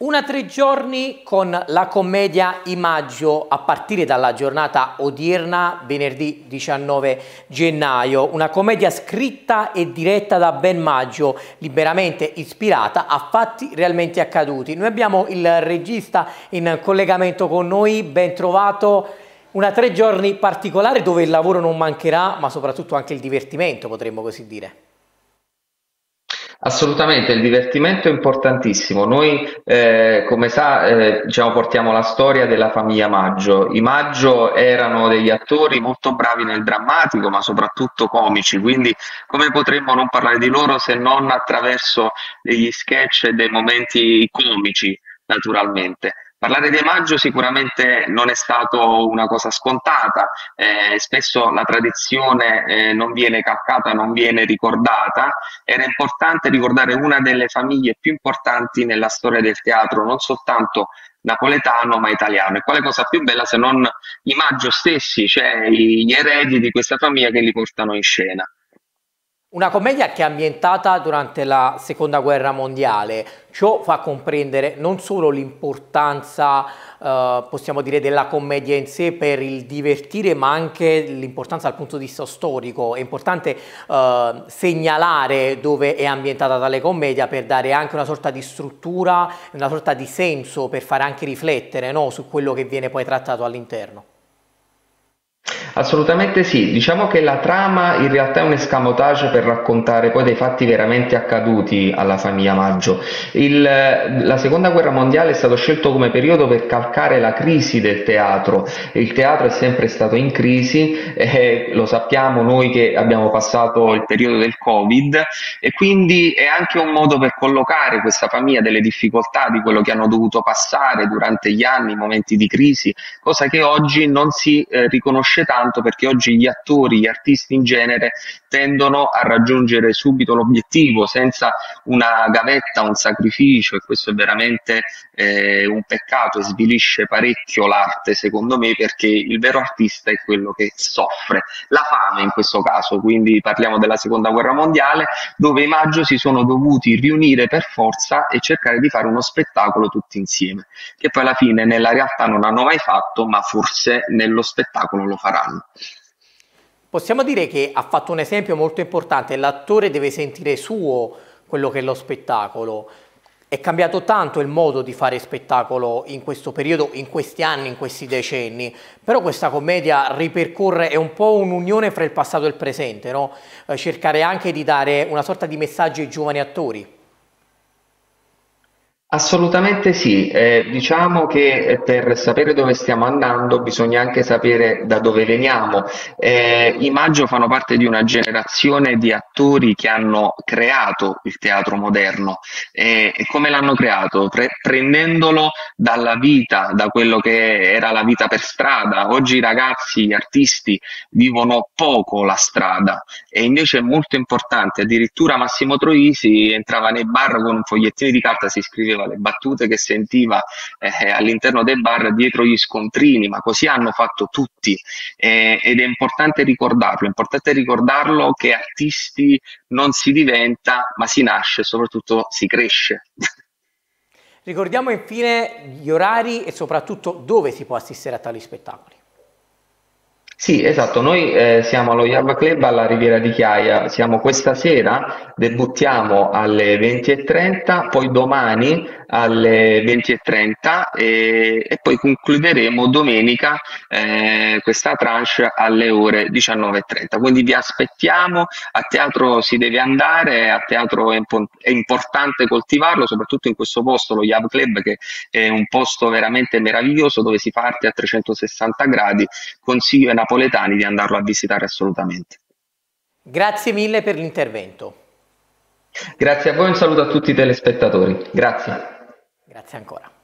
Una tre giorni con la commedia Imaggio a partire dalla giornata odierna, venerdì 19 gennaio. Una commedia scritta e diretta da Ben Maggio, liberamente ispirata a fatti realmente accaduti. Noi abbiamo il regista in collegamento con noi, ben trovato. Una tre giorni particolare dove il lavoro non mancherà, ma soprattutto anche il divertimento, potremmo così dire. Assolutamente, il divertimento è importantissimo. Noi, eh, come sa, eh, diciamo, portiamo la storia della famiglia Maggio. I Maggio erano degli attori molto bravi nel drammatico, ma soprattutto comici, quindi come potremmo non parlare di loro se non attraverso degli sketch e dei momenti comici, naturalmente. Parlare di Maggio sicuramente non è stato una cosa scontata, eh, spesso la tradizione eh, non viene calcata, non viene ricordata. Era importante ricordare una delle famiglie più importanti nella storia del teatro, non soltanto napoletano ma italiano. E quale cosa più bella se non i Maggio stessi, cioè gli eredi di questa famiglia che li portano in scena. Una commedia che è ambientata durante la seconda guerra mondiale, ciò fa comprendere non solo l'importanza, eh, possiamo dire, della commedia in sé per il divertire, ma anche l'importanza dal punto di vista storico. È importante eh, segnalare dove è ambientata tale commedia per dare anche una sorta di struttura, una sorta di senso, per fare anche riflettere no, su quello che viene poi trattato all'interno. Assolutamente sì, diciamo che la trama in realtà è un escamotage per raccontare poi dei fatti veramente accaduti alla famiglia Maggio. Il, la seconda guerra mondiale è stato scelto come periodo per calcare la crisi del teatro, il teatro è sempre stato in crisi, eh, lo sappiamo noi che abbiamo passato il periodo del Covid e quindi è anche un modo per collocare questa famiglia delle difficoltà di quello che hanno dovuto passare durante gli anni, i momenti di crisi, cosa che oggi non si eh, riconosce tanto tanto perché oggi gli attori, gli artisti in genere tendono a raggiungere subito l'obiettivo senza una gavetta, un sacrificio e questo è veramente eh, un peccato e svilisce parecchio l'arte secondo me perché il vero artista è quello che soffre la fame in questo caso, quindi parliamo della seconda guerra mondiale dove i Maggio si sono dovuti riunire per forza e cercare di fare uno spettacolo tutti insieme, che poi alla fine nella realtà non hanno mai fatto ma forse nello spettacolo lo faranno. Possiamo dire che ha fatto un esempio molto importante, l'attore deve sentire suo quello che è lo spettacolo. È cambiato tanto il modo di fare spettacolo in questo periodo, in questi anni, in questi decenni, però questa commedia ripercorre, è un po' un'unione fra il passato e il presente, no? eh, cercare anche di dare una sorta di messaggio ai giovani attori. Assolutamente sì, eh, diciamo che eh, per sapere dove stiamo andando bisogna anche sapere da dove veniamo. Eh, I Maggio fanno parte di una generazione di attori che hanno creato il teatro moderno eh, e come l'hanno creato? Pre- prendendolo dalla vita, da quello che era la vita per strada. Oggi i ragazzi, gli artisti vivono poco la strada e invece è molto importante, addirittura Massimo Troisi entrava nei bar con un fogliettino di carta, si scriveva le battute che sentiva eh, all'interno del bar dietro gli scontrini, ma così hanno fatto tutti eh, ed è importante ricordarlo, è importante ricordarlo che artisti non si diventa, ma si nasce e soprattutto si cresce. Ricordiamo infine gli orari e soprattutto dove si può assistere a tali spettacoli. Sì, esatto, noi eh, siamo allo Java Club alla Riviera di Chiaia, siamo questa sera, debuttiamo alle 20.30, poi domani alle 20.30 e, e poi concluderemo domenica eh, questa tranche alle ore 19.30. Quindi vi aspettiamo, a teatro si deve andare, a teatro è, impo- è importante coltivarlo, soprattutto in questo posto, lo Yav Club, che è un posto veramente meraviglioso dove si parte a 360 gradi. Consiglio una napoletani di andarlo a visitare assolutamente. Grazie mille per l'intervento. Grazie a voi, un saluto a tutti i telespettatori. Grazie. Grazie ancora.